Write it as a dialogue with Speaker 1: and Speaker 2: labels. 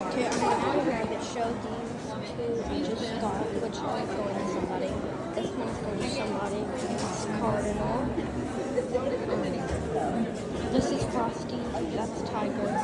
Speaker 1: Okay, I have a It show. These two just got, which are going to somebody. This one's going to somebody. It's Cardinal. This is Frosty. That's Tiger.